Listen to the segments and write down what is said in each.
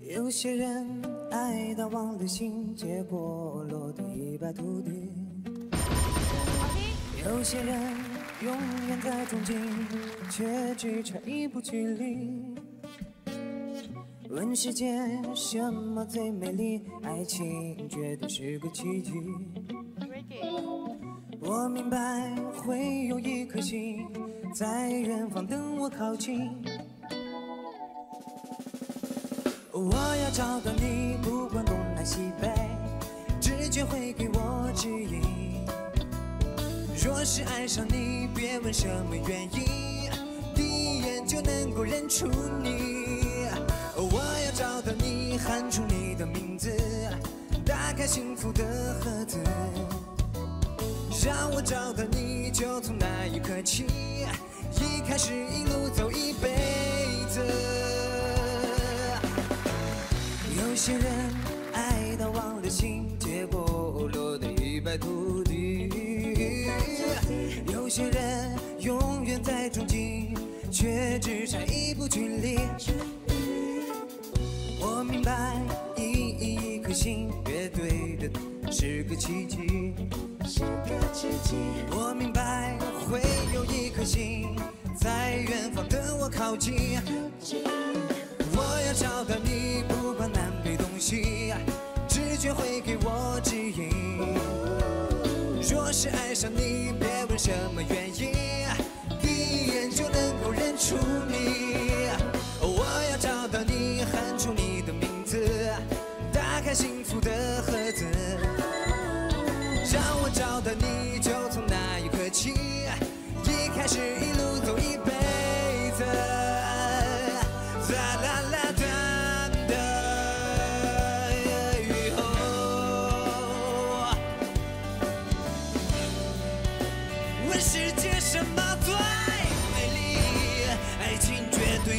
有些人爱到忘了形，结果落得一败涂地。有些人永远在憧憬，却只差一步距离。问世间什么最美丽？爱情绝对是个奇迹。我明白会有一颗心在远方等我靠近。我要找到你，不管东南西北，直觉会给我指引。若是爱上你，别问什么原因，第一眼就能够认出你。我要找到你，喊出你的名字，打开幸福的盒子。让我找到你，就从那一刻起，一开始一路走一辈子。有些人爱到忘了形，结果落得一败涂地。有些人永远在憧憬，却只差一步距离。我明白，一一颗心越对的是个奇迹。我明白，会有一颗心在远方等我靠近。直觉会给我指引。若是爱上你，别问什么原因，第一眼就能够认出你。我要找到你，喊出你的名字，打开幸福的盒子。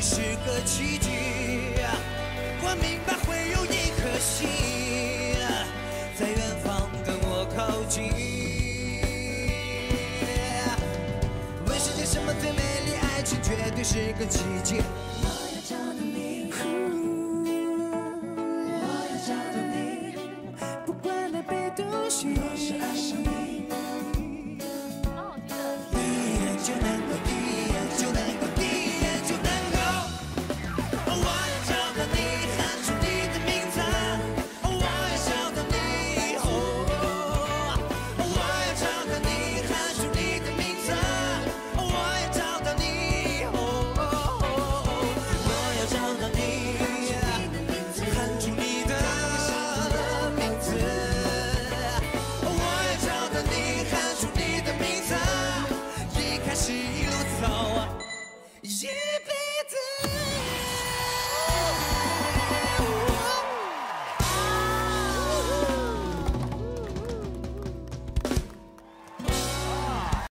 是个奇迹。我明白会有一颗心在远方等我靠近。问世界什么最美丽？爱情绝对是个奇迹。我要找到你，我要找到你，不管南北东西。一眼就能